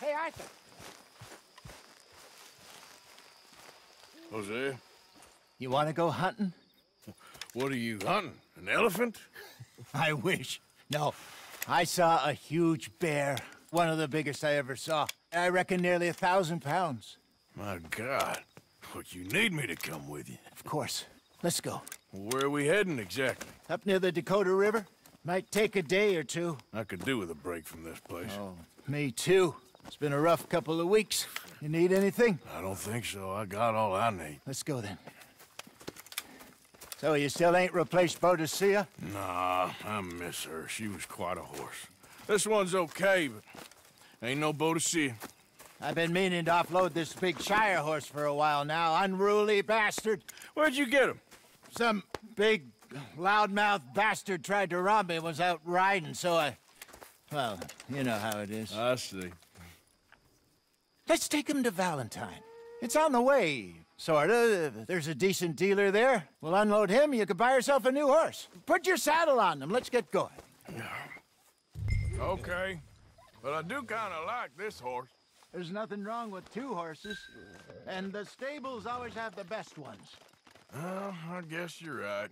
Hey, Arthur. Hosea? You want to go hunting? what are you hunting? An elephant? I wish. No, I saw a huge bear. One of the biggest I ever saw. I reckon nearly a thousand pounds. My God. What, you need me to come with you? Of course. Let's go. Where are we heading exactly? Up near the Dakota River. Might take a day or two. I could do with a break from this place. Oh, me too. It's been a rough couple of weeks. You need anything? I don't think so. I got all I need. Let's go then. So you still ain't replaced Boadicea? Nah, I miss her. She was quite a horse. This one's okay, but ain't no Boadicea. I've been meaning to offload this big Shire horse for a while now. Unruly bastard. Where'd you get him? Some big, loudmouth bastard tried to rob me and was out riding, so I... Well, you know how it is. I see. Let's take him to Valentine. It's on the way, sorta. There's a decent dealer there. We'll unload him, you could buy yourself a new horse. Put your saddle on him, let's get going. Okay. But I do kind of like this horse. There's nothing wrong with two horses, and the stables always have the best ones. Well, I guess you're right.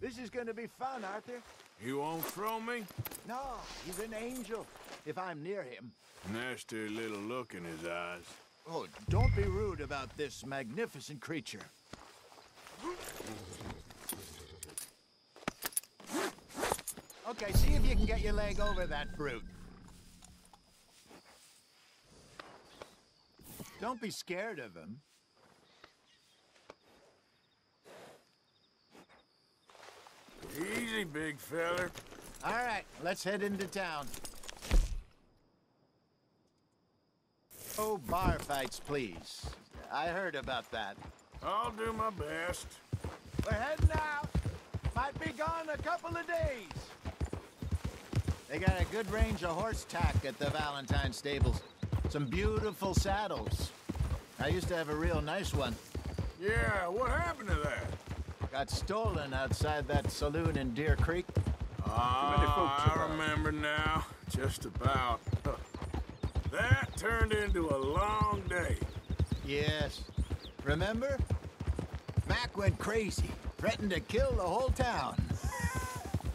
This is gonna be fun, Arthur. You won't throw me? No, he's an angel, if I'm near him. Nasty little look in his eyes. Oh, don't be rude about this magnificent creature. Okay, see if you can get your leg over that brute. Don't be scared of him. Easy, big feller. All right, let's head into town. Oh, bar fights, please. I heard about that. I'll do my best. We're heading out. Might be gone a couple of days. They got a good range of horse tack at the Valentine stables. Some beautiful saddles. I used to have a real nice one. Yeah, what happened to that? Got stolen outside that saloon in Deer Creek. Ah, I remember now. Just about. That turned into a long day. Yes. Remember? Mac went crazy, threatened to kill the whole town.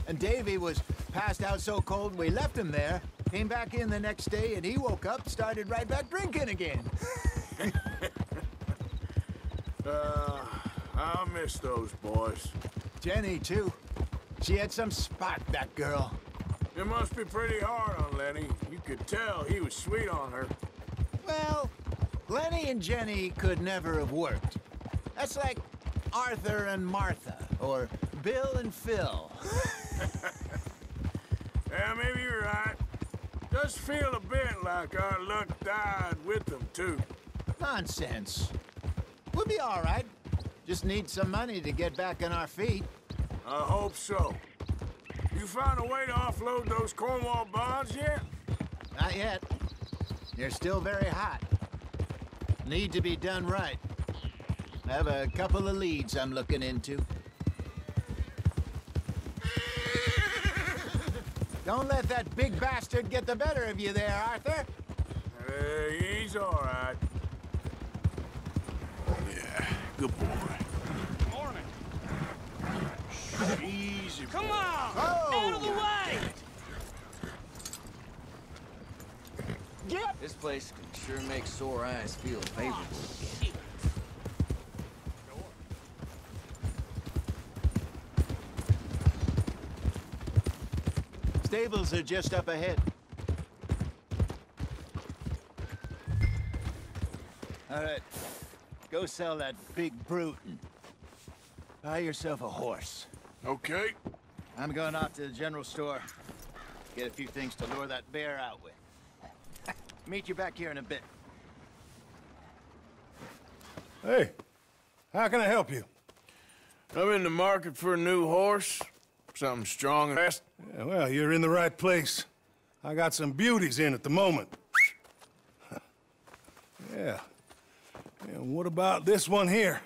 And Davy was passed out so cold we left him there. Came back in the next day and he woke up, started right back drinking again. Uh, I miss those boys. Jenny, too. She had some spot, that girl. It must be pretty hard on Lenny. Could tell he was sweet on her. Well, Lenny and Jenny could never have worked. That's like Arthur and Martha, or Bill and Phil. Yeah, maybe you're right. Does feel a bit like our luck died with them, too. Nonsense. We'll be all right. Just need some money to get back on our feet. I hope so. You found a way to offload those Cornwall bonds yet? Not yet. They're still very hot. Need to be done right. I have a couple of leads I'm looking into. Don't let that big bastard get the better of you there, Arthur. Uh, he's all right. Yeah, good boy. Morning. Easy, Come boy. on! Oh! Out of the way! This place can sure make sore eyes feel favorable. Stables are just up ahead. All right, go sell that big brute and buy yourself a horse. Okay. I'm going off to the general store. Get a few things to lure that bear out with. Meet you back here in a bit. Hey, how can I help you? I'm in the market for a new horse. Something strong and fast. Yeah, well, you're in the right place. I got some beauties in at the moment. yeah. And what about this one here?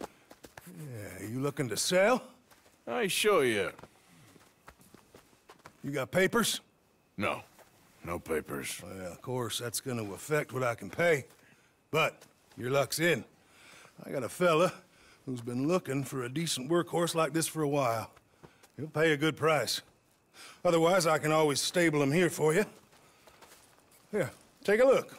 Yeah, you looking to sell? I show you. You got papers? No. No papers. Well, of course, that's gonna affect what I can pay. But your luck's in. I got a fella who's been looking for a decent workhorse like this for a while. He'll pay a good price. Otherwise, I can always stable him here for you. Here, take a look.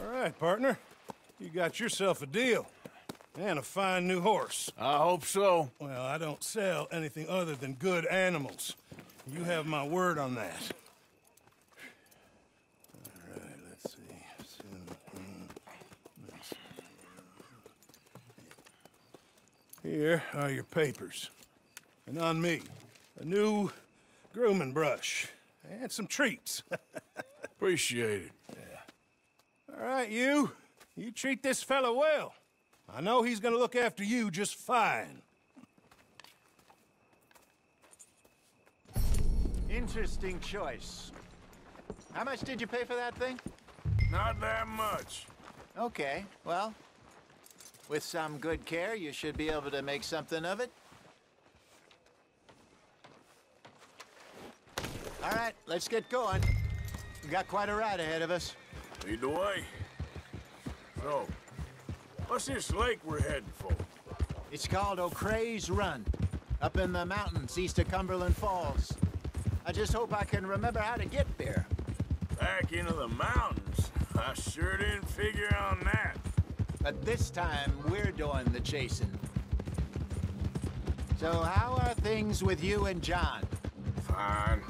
All right, partner. You got yourself a deal. And a fine new horse. I hope so. Well, I don't sell anything other than good animals. You have my word on that. All right, let's see. Here are your papers. And on me, a new grooming brush and some treats. Appreciate it. All right, you. You treat this fella well. I know he's gonna look after you just fine. Interesting choice. How much did you pay for that thing? Not that much. Okay, well, with some good care, you should be able to make something of it. All right, let's get going. We've got quite a ride ahead of us. Lead the way. So, what's this lake we're heading for? It's called O'Creagh's Run, up in the mountains east of Cumberland Falls. I just hope I can remember how to get there. Back into the mountains? I sure didn't figure on that. But this time, we're doing the chasing. So how are things with you and John? Fine.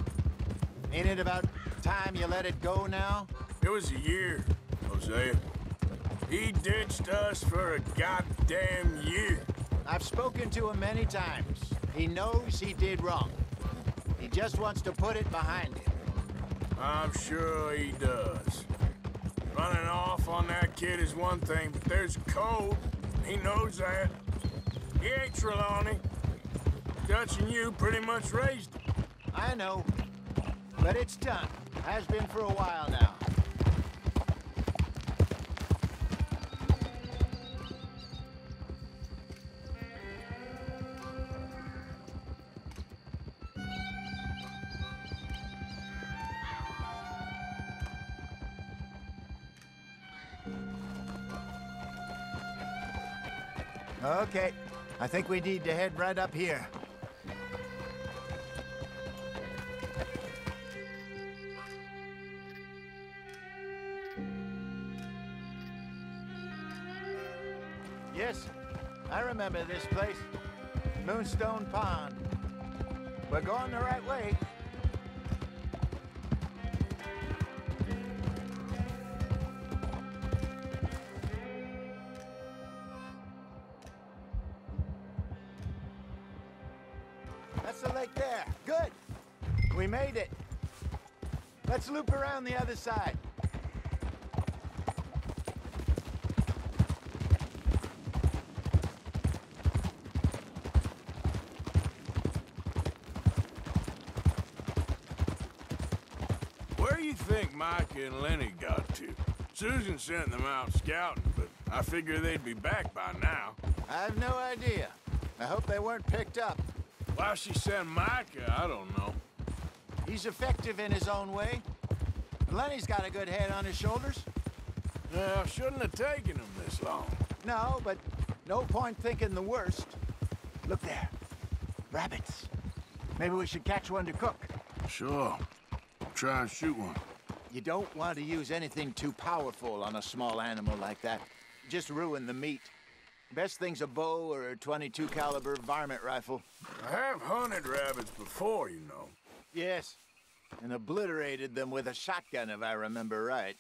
Ain't it about time you let it go now? It was a year, Hosea. He ditched us for a goddamn year. I've spoken to him many times. He knows he did wrong. He just wants to put it behind him. I'm sure he does. Running off on that kid is one thing, but there's code. He knows that. He ain't Trelawny. Dutch and you pretty much raised him. I know. But it's done. Has been for a while now. Okay. I think we need to head right up here. Yes, I remember this place. Moonstone Pond. We're going the right way. Around the other side. Where do you think Micah and Lenny got to? Susan sent them out scouting, but I figure they'd be back by now. I have no idea. I hope they weren't picked up. Why she sent Micah, I don't know. He's effective in his own way. Lenny's got a good head on his shoulders. Well, shouldn't have taken him this long. No, but no point thinking the worst. Look there. Rabbits. Maybe we should catch one to cook. Sure. Try and shoot one. You don't want to use anything too powerful on a small animal like that. Just ruin the meat. Best thing's a bow or a 22 caliber varmint rifle. I have hunted rabbits before, you know. Yes. And obliterated them with a shotgun, if I remember right.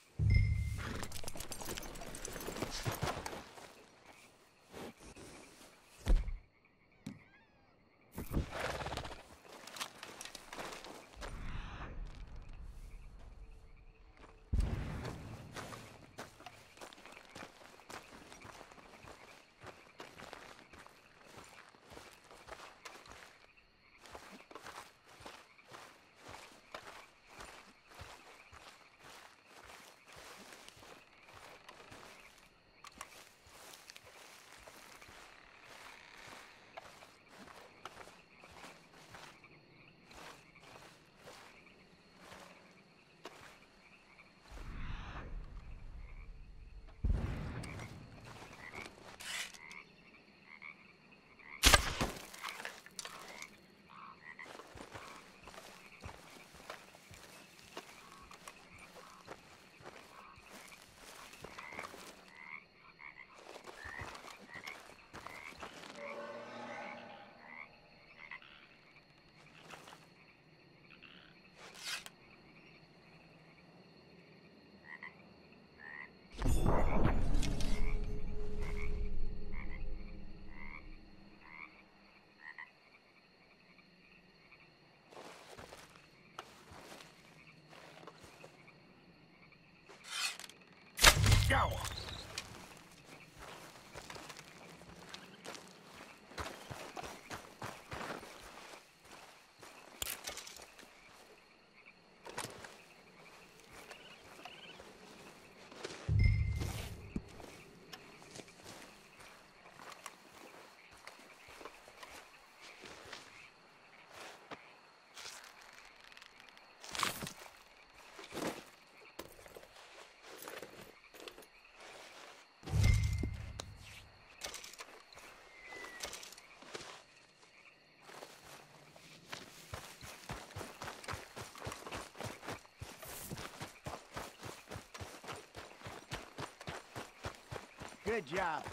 Good job.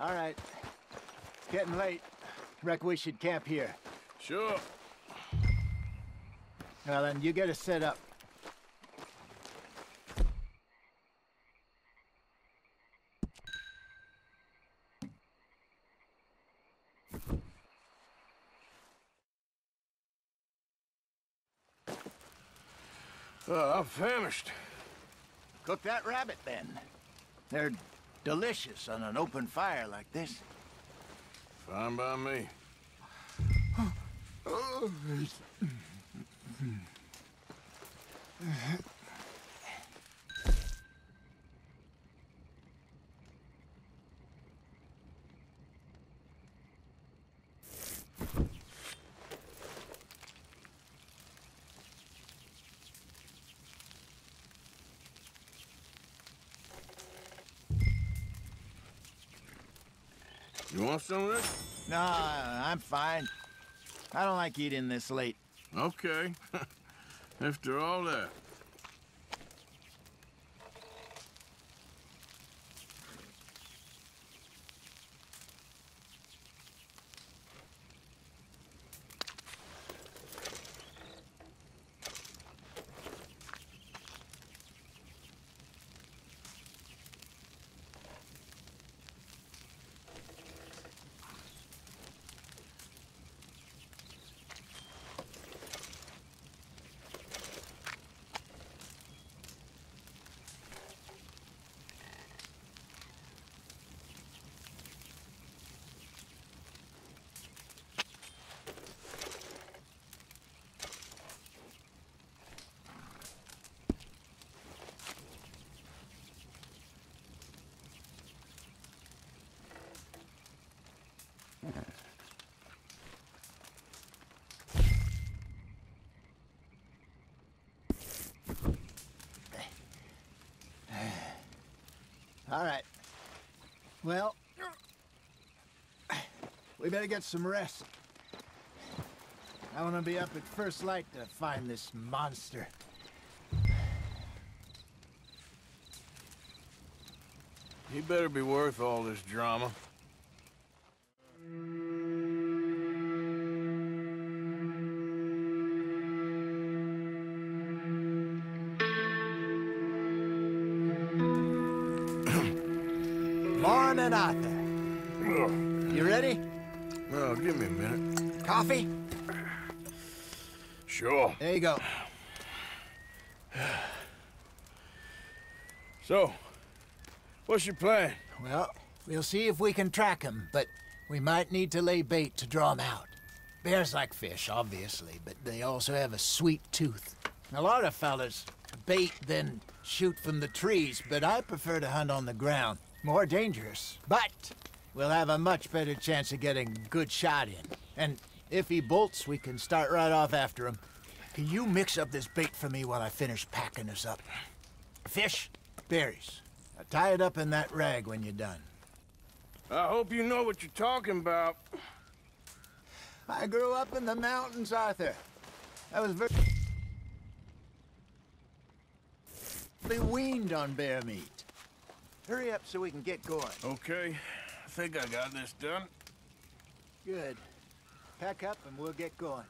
All right. It's getting late. Reckon we should camp here. Sure. Well, then, you get us set up. Uh, I'm famished. Cook that rabbit, then. They're delicious on an open fire like this. Fine by me. Oh, You want some of this? No, I'm fine. I don't like eating this late. Okay. After all that. All right. Well, we better get some rest. I want to be up at first light to find this monster. He better be worth all this drama. So, what's your plan? Well, we'll see if we can track him, but we might need to lay bait to draw him out. Bears like fish, obviously, but they also have a sweet tooth. A lot of fellas bait then shoot from the trees, but I prefer to hunt on the ground. More dangerous, but we'll have a much better chance of getting a good shot in. And if he bolts, we can start right off after him. Can you mix up this bait for me while I finish packing this up? Fish, berries. Now tie it up in that rag when you're done. I hope you know what you're talking about. I grew up in the mountains, Arthur. I was very weaned on bear meat. Hurry up so we can get going. Okay, I think I got this done. Good. Pack up and we'll get going.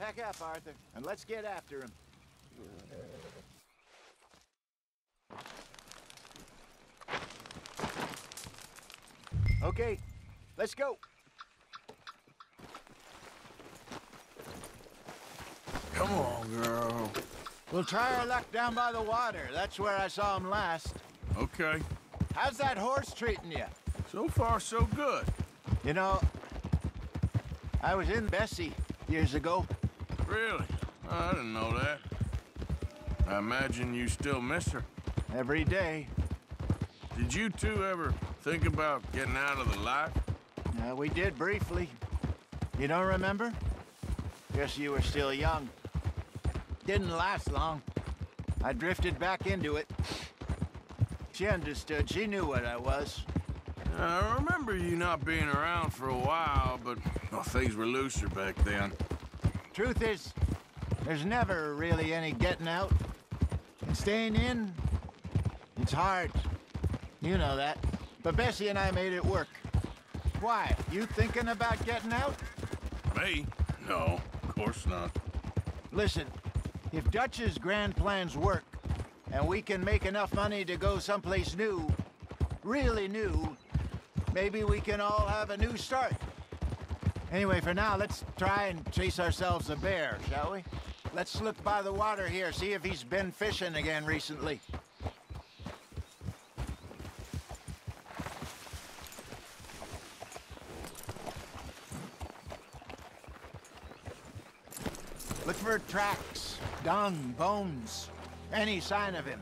Pack up, Arthur, and let's get after him. Okay, let's go. Come on, girl. We'll try our luck down by the water. That's where I saw him last. Okay. How's that horse treating you? So far, so good. You know, I was in Bessie years ago. Really? I didn't know that. I imagine you still miss her. Every day. Did you two ever think about getting out of the life? Uh, we did briefly. You don't remember? Guess you were still young. Didn't last long. I drifted back into it. She understood. She knew what I was. I remember you not being around for a while, but well, things were looser back then. Truth is, there's never really any getting out. And staying in, it's hard. You know that. But Bessie and I made it work. Why? You thinking about getting out? Me? No, of course not. Listen, if Dutch's grand plans work, and we can make enough money to go someplace new, really new, maybe we can all have a new start. Anyway, for now, let's try and chase ourselves a bear, shall we? Let's look by the water here, see if he's been fishing again recently. Look for tracks, dung, bones, any sign of him.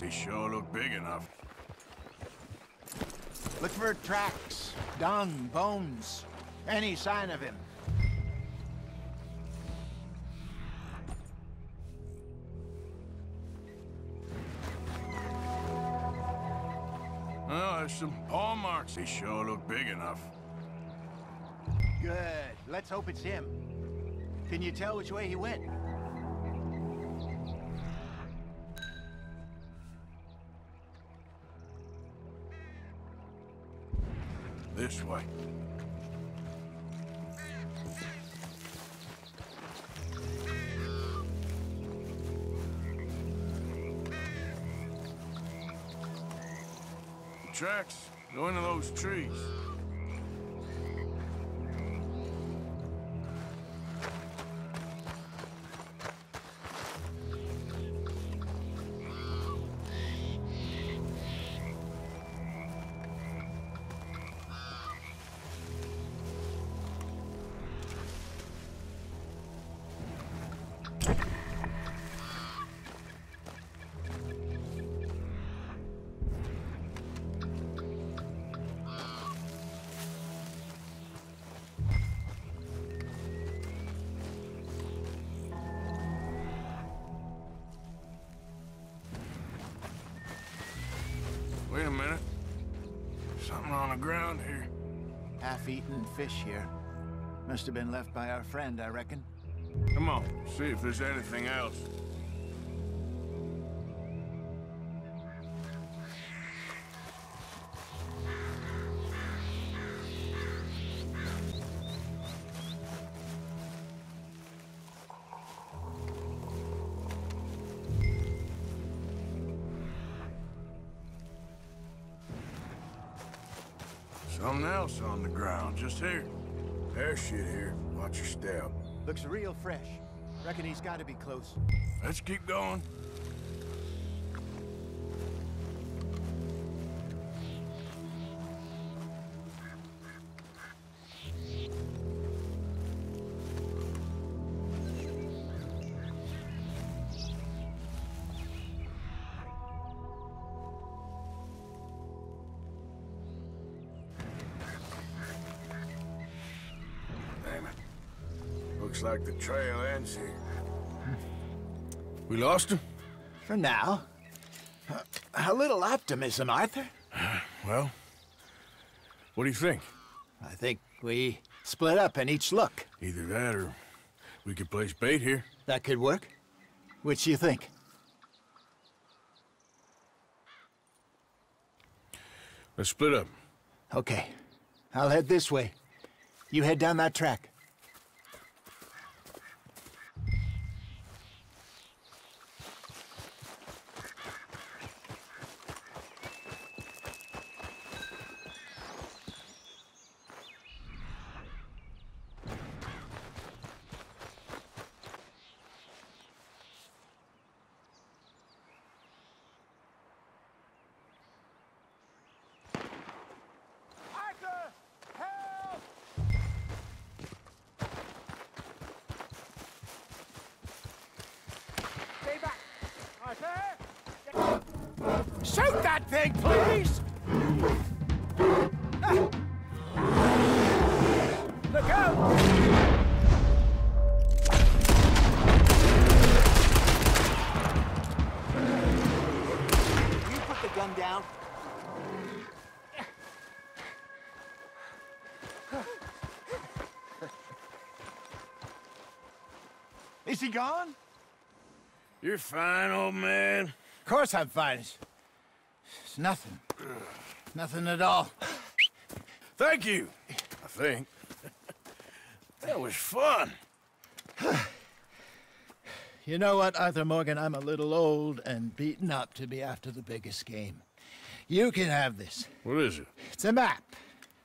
They sure look big enough. Look for tracks, dung, bones, any sign of him. Well, there's some paw marks. They sure look big enough. Good. Let's hope it's him. Can you tell which way he went? This way. Half-eaten fish here. Must have been left by our friend, I reckon. Come on, see if there's anything else. Ground, here. There's shit here. Watch your step. Looks real fresh. Reckon he's got to be close. Let's keep going. Looks like the trail ends here. We lost him? For now. A little optimism, Arthur. Well, what do you think? I think we split up and each look. Either that or we could place bait here. That could work. Which do you think? Let's split up. Okay. I'll head this way. You head down that track. You're fine, old man. Of course I'm fine. It's, it's nothing. Nothing at all. Thank you, I think. that was fun. You know what, Arthur Morgan? I'm a little old and beaten up to be after the biggest game. You can have this. What is it? It's a map.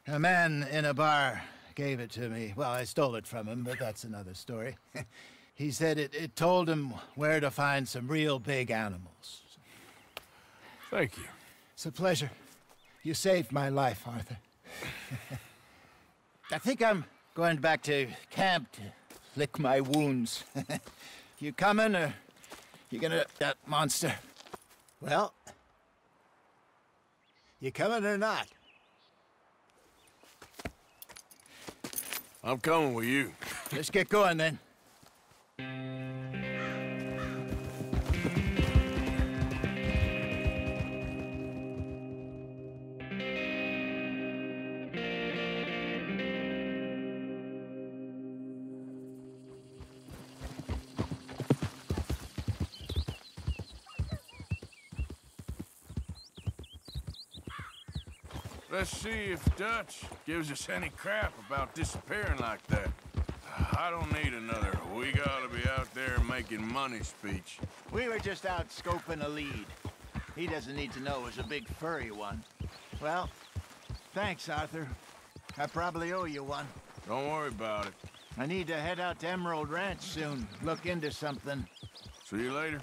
A man in a bar gave it to me. Well, I stole it from him, but that's another story. he said it, it told him where to find some real big animals. Thank you. It's a pleasure. You saved my life, Arthur. I think I'm going back to camp to lick my wounds. you coming, or you gonna that monster? Well, you coming or not? I'm coming with you. Let's get going then. Let's see if Dutch gives us any crap about disappearing like that. I don't need another. We gotta be out there making money speech. We were just out scoping a lead. He doesn't need to know it was a big furry one. Well, thanks, Arthur. I probably owe you one. Don't worry about it. I need to head out to Emerald Ranch soon. Look into something. See you later.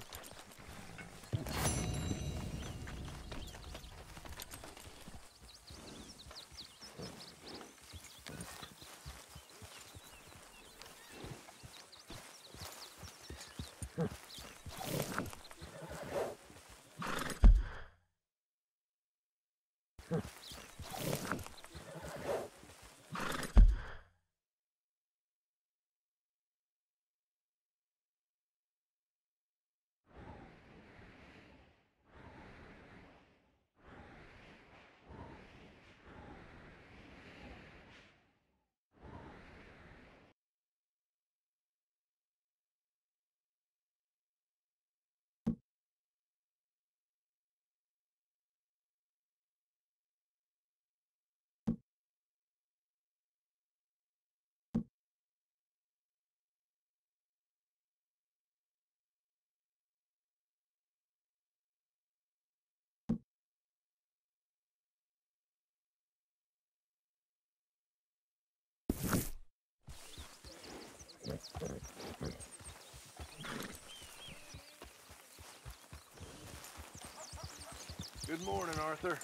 Good morning, Arthur.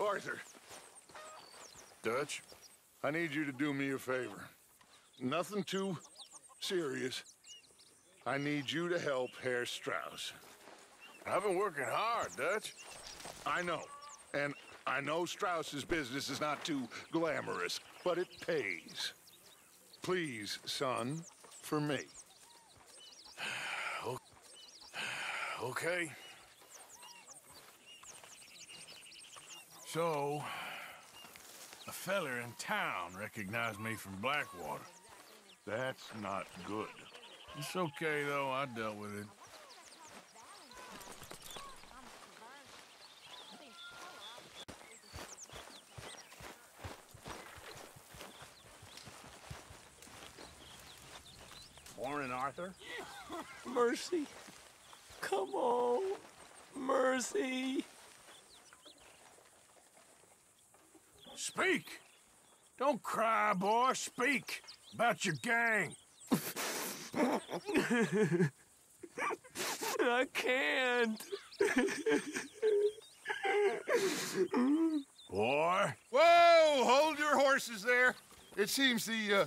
Arthur. Dutch, I need you to do me a favor. Nothing too serious. I need you to help Herr Strauss. I've been working hard, Dutch. I know. And I know Strauss's business is not too glamorous, but it pays. Please, son, for me. Okay. So, a feller in town recognized me from Blackwater. That's not good. It's okay, though. I dealt with it. Morning, Arthur. Mercy. Come on. Mercy. Speak! Don't cry, boy. Speak about your gang. I can't. Boy, Whoa! Hold your horses there. It seems the uh,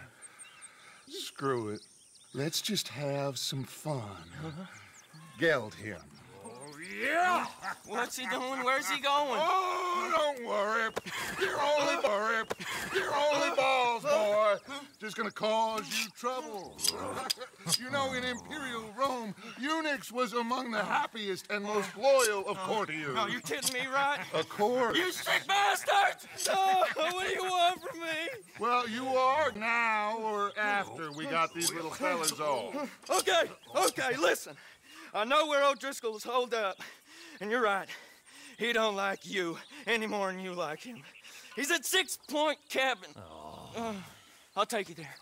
Screw it. Let's just have some fun. huh? Geld him. Oh, yeah! What's he doing? Where's he going? Oh, don't worry. You're only worry. You're only balls, boy. Just gonna cause you trouble. you know, in Imperial Rome, eunuchs was among the happiest and most loyal of courtiers. Oh, you're kidding me, right? Of course. You sick bastard! Oh, what do you want from me? Well, you are now or after we got these little fellas off. Okay, okay, listen. I know where O'Driscoll is holed up, and you're right. He don't like you any more than you like him. He's at Six Point Cabin. Uh, I'll take you there.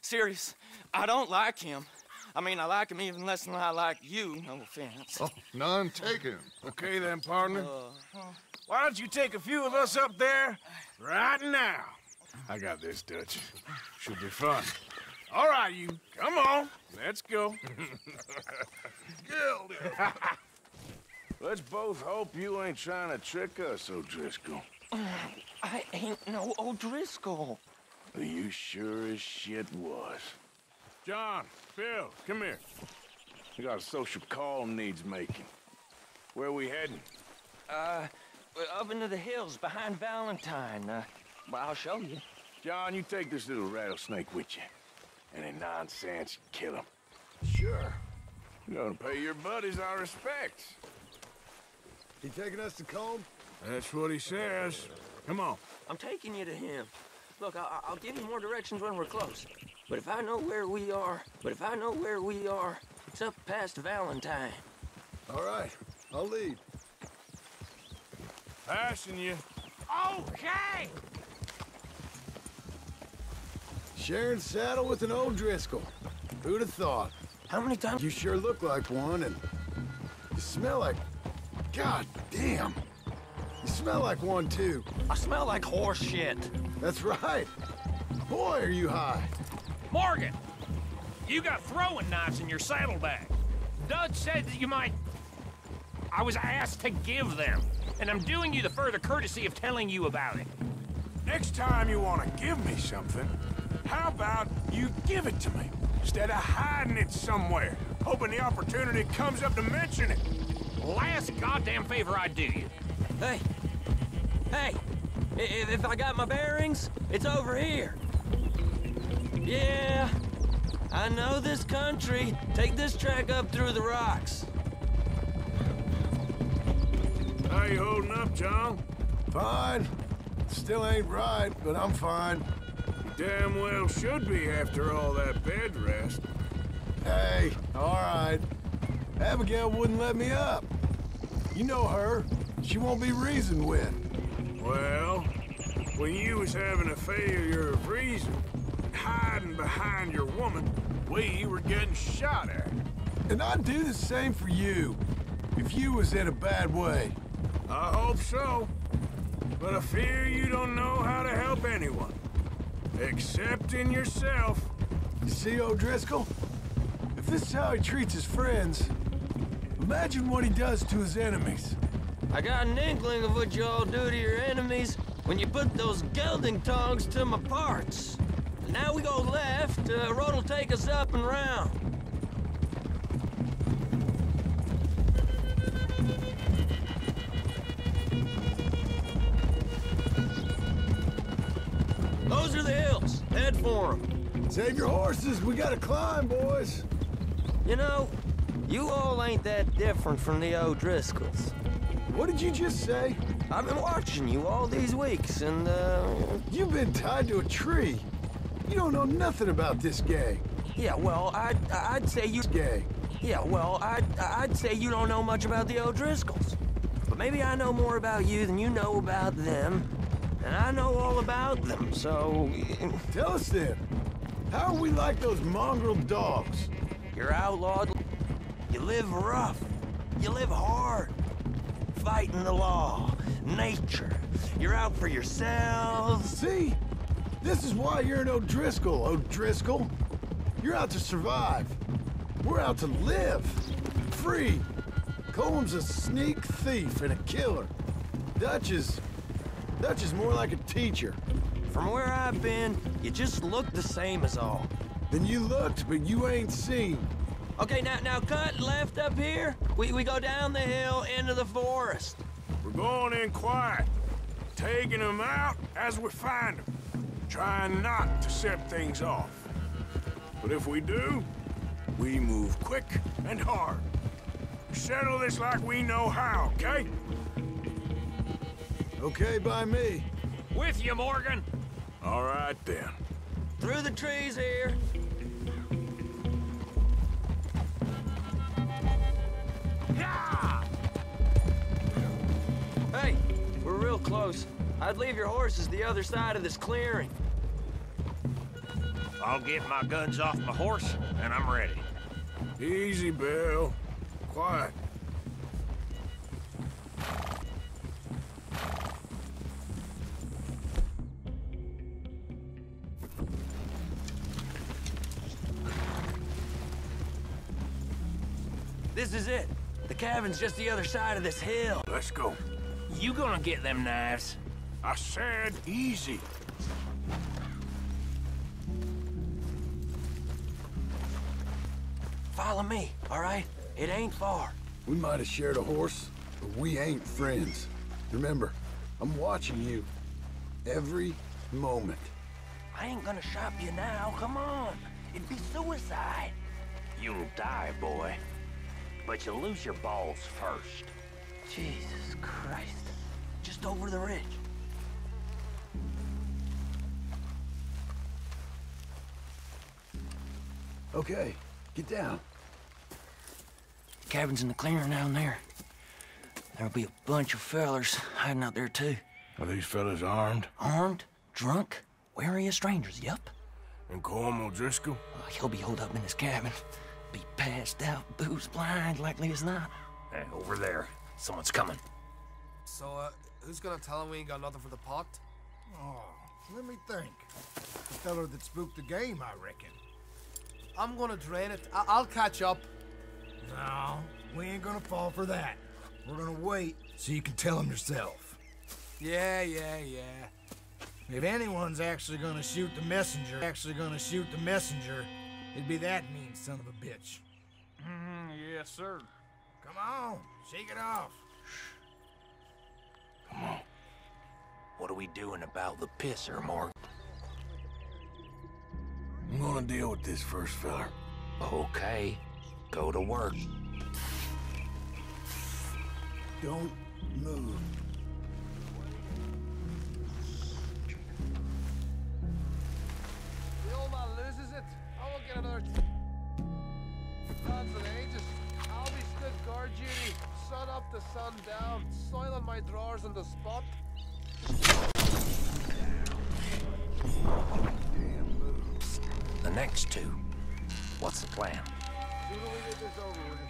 Serious. I don't like him. I mean, I like him even less than I like you. No offense. Oh, none taken. Okay then, partner. Uh, Why don't you take a few of us up there right now? I got this, Dutch. Should be fun. All right, you. Come on. Let's go. Geld him. Let's both hope you ain't trying to trick us, O'Driscoll. I ain't no O'Driscoll. You sure as shit was. John, Phil, come here. We got a social call needs making. Where we heading? Uh, up into the hills behind Valentine. Uh, well, I'll show you. John, you take this little rattlesnake with you. Any nonsense, kill him. Sure. You're gonna pay your buddies our respects. He taking us to Colm? That's what he says. Come on. I'm taking you to him. Look, I- I'll give you more directions when we're close. But if I know where we are, but if I know where we are, it's up past Valentine. All right. I'll lead. Passing you. Okay! Sharing saddle with an O'Driscoll. Who'd have thought? How many times? You sure look like one, and you smell like... God damn. You smell like one, too. I smell like horse shit. That's right. Boy, are you high. Morgan! You got throwing knives in your saddlebag. Dud said that you might... I was asked to give them, and I'm doing you the further courtesy of telling you about it. Next time you want to give me something, how about you give it to me instead of hiding it somewhere, hoping the opportunity comes up to mention it? Last goddamn favor I do you. Hey, hey, i- if, if I got my bearings, it's over here. Yeah, I know this country. Take this track up through the rocks. How you holding up, John? Fine. Still ain't right, but I'm fine. You damn well should be after all that bed rest. Hey, all right. Abigail wouldn't let me up. You know her. She won't be reasoned with. Well, when you was having a failure of reason, hiding behind your woman, we were getting shot at. And I'd do the same for you, if you was in a bad way. I hope so. But I fear you don't know how to help anyone. Except in yourself. You see O'Driscoll? If this is how he treats his friends, imagine what he does to his enemies. I got an inkling of what you all do to your enemies when you put those gelding tongs to my parts. Now we go left, uh, road'll take us up and round. Those are the hills. Head for them. Save your horses, we gotta climb, boys. You know, you all ain't that different from the O'Driscolls. What did you just say? I've been watching you all these weeks, and, uh... You've been tied to a tree. You don't know nothing about this gang. Yeah, well, I'd, I'd say you... Gang. Yeah, well, I'd, I'd say you don't know much about the O'Driscolls. But maybe I know more about you than you know about them. And I know all about them, so... Tell us then. How are we like those mongrel dogs? You're outlawed. You live rough. You live hard. Fighting the law. Nature. You're out for yourselves. See? This is why you're an O'Driscoll, O'Driscoll. You're out to survive. We're out to live. Free. Colm's a sneak thief and a killer. Dutch is... Dutch is more like a teacher. From where I've been, you just look the same as all. Then you looked, but you ain't seen. Okay, now now cut left up here. We, we go down the hill into the forest. We're going in quiet, taking them out as we find them, trying not to set things off. But if we do, we move quick and hard. Settle this like we know how, okay? Okay by me. With you, Morgan. All right, then. Through the trees here. Real close. I'd leave your horses the other side of this clearing. I'll get my guns off my horse, and I'm ready. Easy, Bill. Quiet. This is it. The cabin's just the other side of this hill. Let's go. You gonna get them knives? I said easy. Follow me, all right? It ain't far. We might have shared a horse, but we ain't friends. Remember, I'm watching you. Every moment. I ain't gonna shop you now. Come on. It'd be suicide. You'll die, boy. But you'll lose your balls first. Jesus Christ. Just over the ridge. Okay, get down. The cabin's in the clearing down there. There'll be a bunch of fellers hiding out there, too. Are these fellas armed? Armed, drunk, wary of strangers, yep. And Colm O'Driscoll? Uh, he'll be holed up in his cabin. Be passed out, booze blind, likely as not. Hey, over there. Someone's coming. So, uh, who's gonna tell him we ain't got nothing for the pot? Oh, let me think. The feller that spooked the game, I reckon. I'm gonna drain it. I- I'll catch up. No, we ain't gonna fall for that. We're gonna wait so you can tell him yourself. Yeah, yeah, yeah. If anyone's actually gonna shoot the messenger, actually gonna shoot the messenger, it'd be that mean son of a bitch. Mm, yes, sir. Come on, shake it off. What are we doing about the pisser, Morgan? I'm gonna deal with this first feller. Okay. Go to work. Don't Move. The old man loses it. I won't get another. Lads and ages. I'll be stood guard duty, sun up to sun down, soiling my drawers on the spot. The next two. What's the plan? Sooner we get this over with.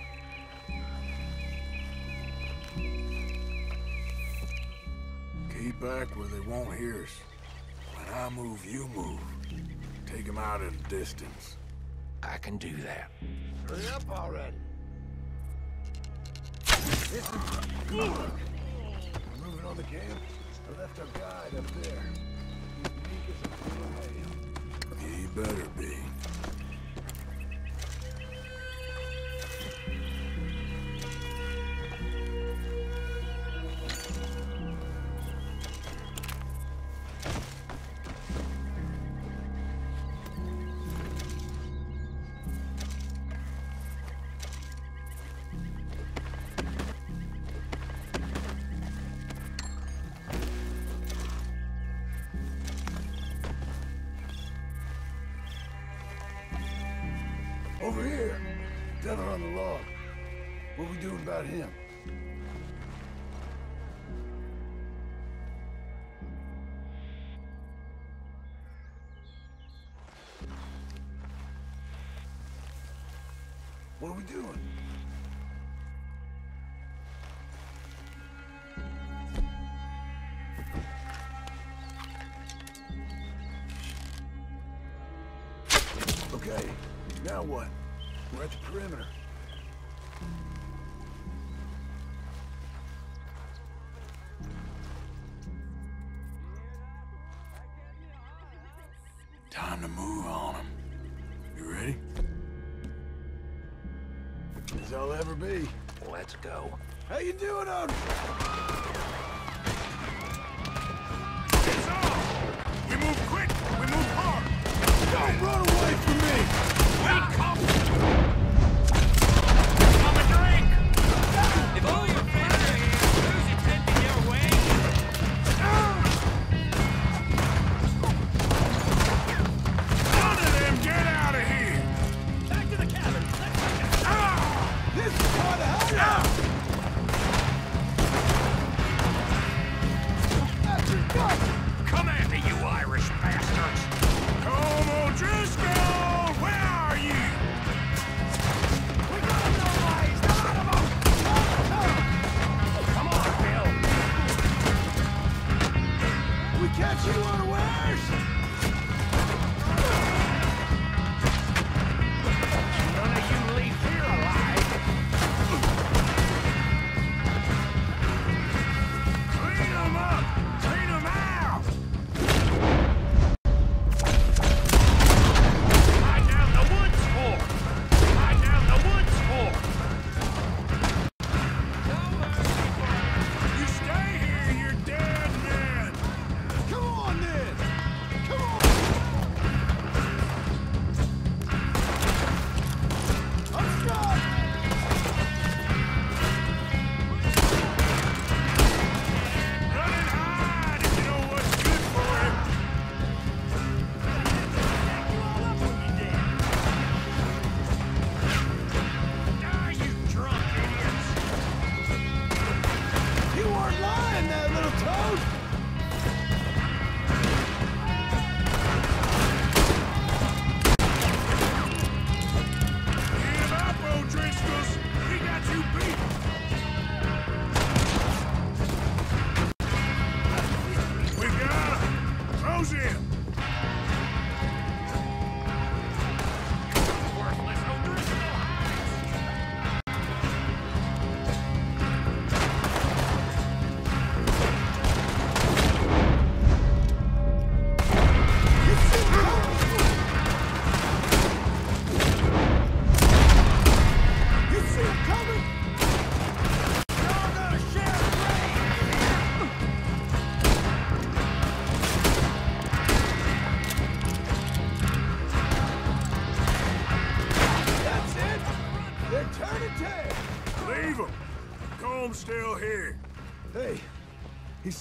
Keep back where they won't hear us. When I move, you move. Take them out at a distance. I can do that. Hurry up already. Moving on the camp. I left our guide up there. He better be. About him? What are we doing? Okay, now what? As I'll ever be. Let's go. How you doing, on? It's! We move quick! We move hard! Don't run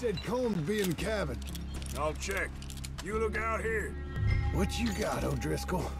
said Colm's be in the cabin. I'll check. You look out here. What you got, O'Driscoll?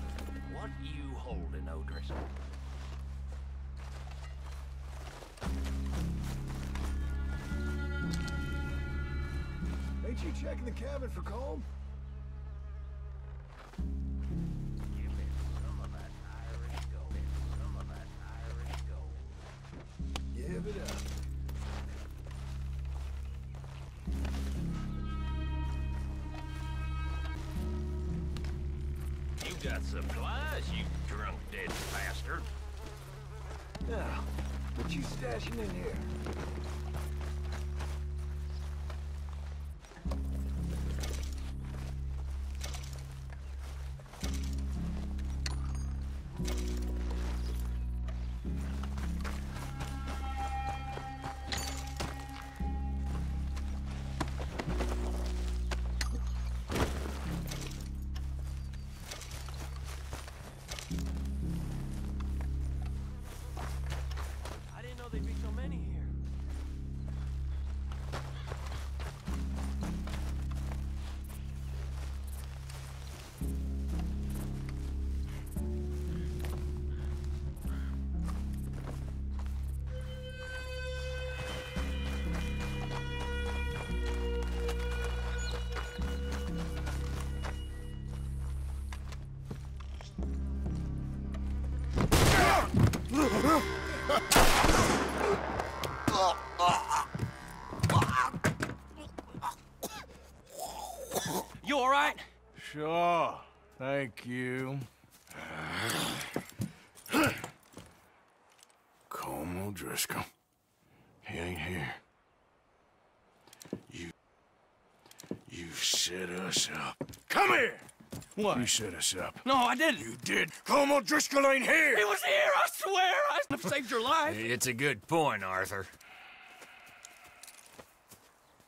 Sure. Thank you. Colm O'Driscoll. He ain't here. You... You set us up. Come here! What? You set us up. No, I didn't. You did. Colm O'Driscoll ain't here! He was here, I swear! I saved your life. It's a good point, Arthur.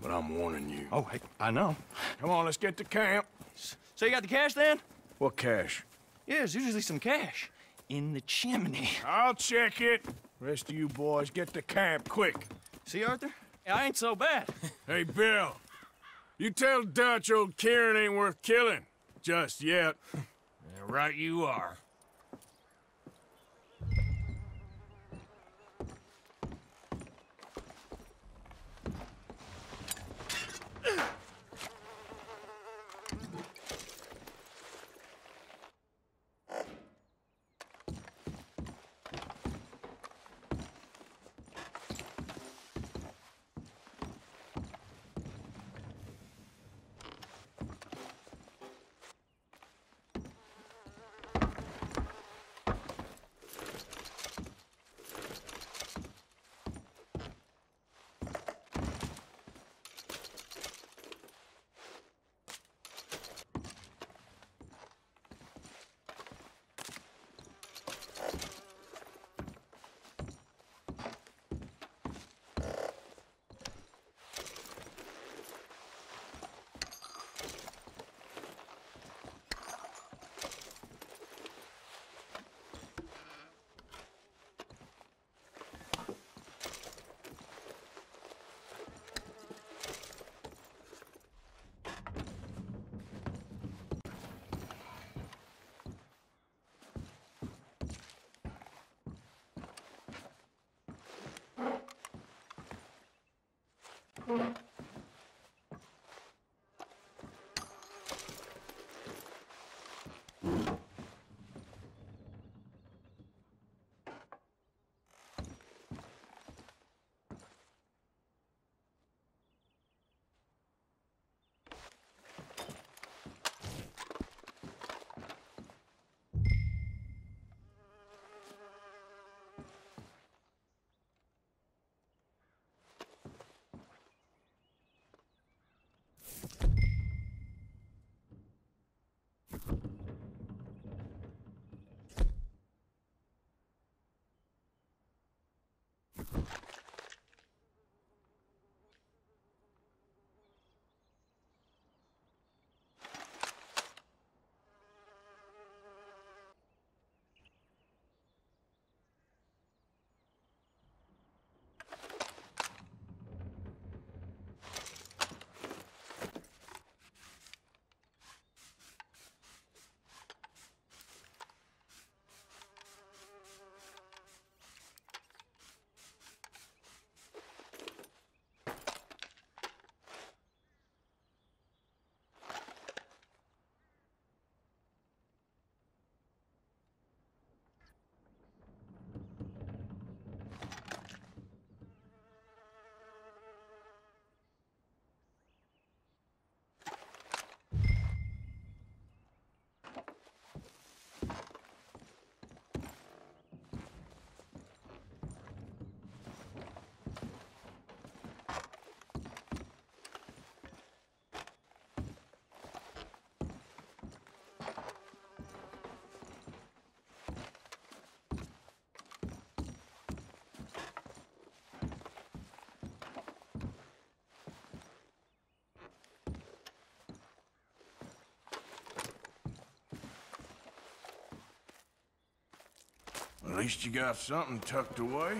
But I'm warning you. Oh, hey, I know. Come on, let's get to camp. So you got the cash then? What cash? Yeah, there's usually some cash in the chimney. I'll check it. Rest of you boys, get to camp quick. See, Arthur? I ain't so bad. Hey, Bill. You tell Dutch old Kieran ain't worth killing. Just yet. right you are. Mm-hmm. At least you got something tucked away.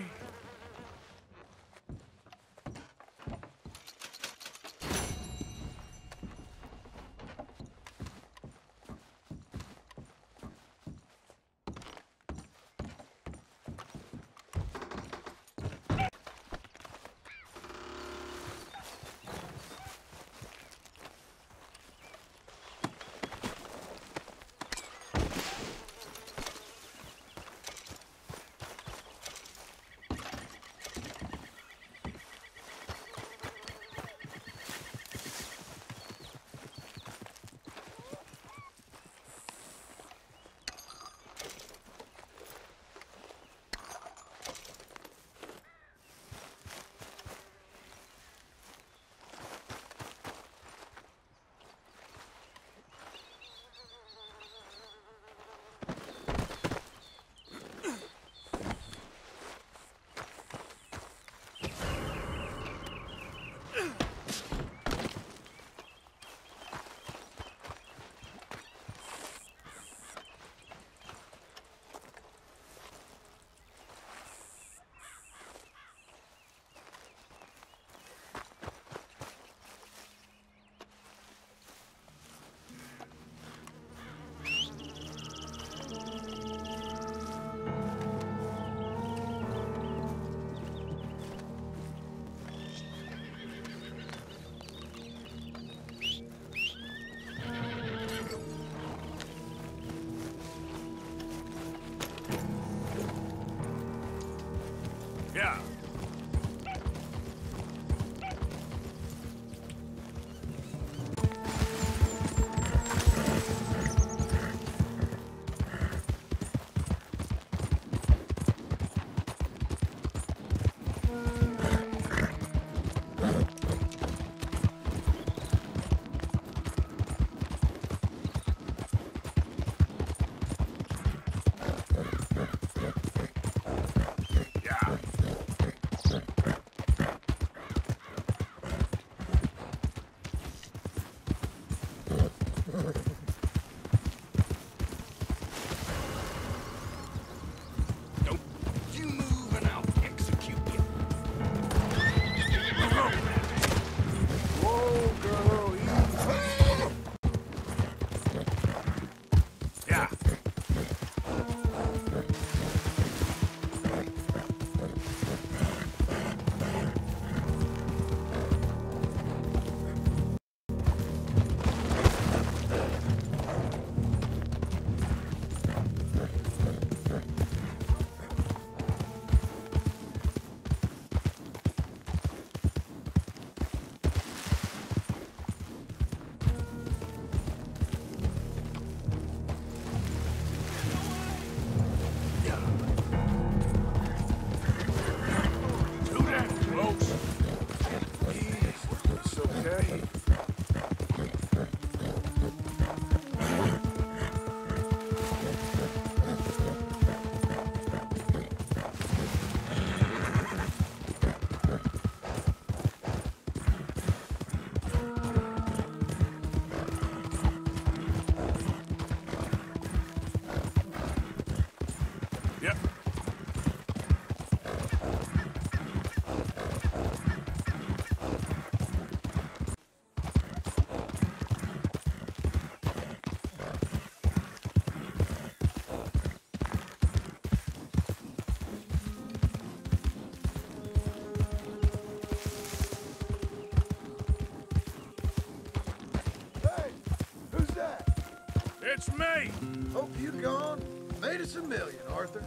It's me. Hope you gone. Made us a million, Arthur.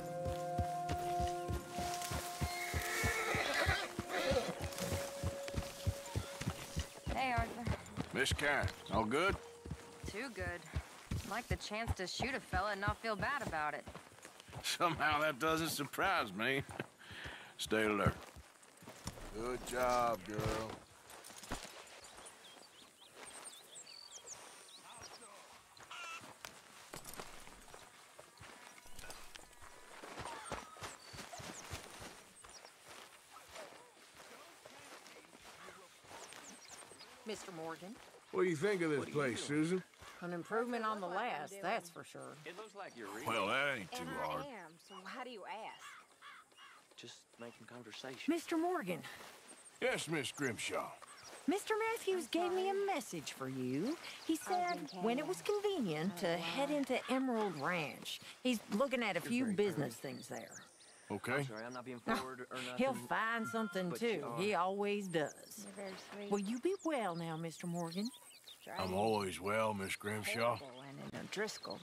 Hey, Arthur. Miss Karen, all good? Too good. Like the chance to shoot a fella and not feel bad about it. Somehow that doesn't surprise me. Stay alert. Good job, girl. Mr. Morgan. What do you think of this place, Susan? An improvement on the last, that's for sure. It looks like you're reading. Well, that ain't too And hard. I am, so why do you ask? Just making conversation. Mr. Morgan, Yes, Miss Grimshaw. Mr. Matthews gave me a message for you. He oh, said when it was convenient to oh, head into Emerald Ranch. He's looking at a few business things there. Okay. I'm sorry, I'm not being forward or nothing. He'll find something too. He always does. You're very sweet. Will you be well now, Mr. Morgan? I'm always well, Miss Grimshaw. Horrible and in O'Driscoll.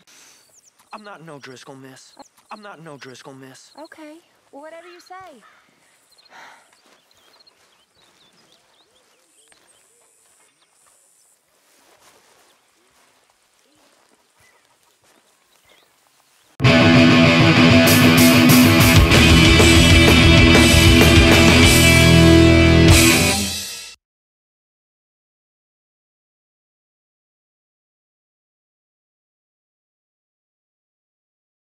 I'm not no Driscoll, miss. I'm not no Driscoll, miss. Okay, well, whatever you say.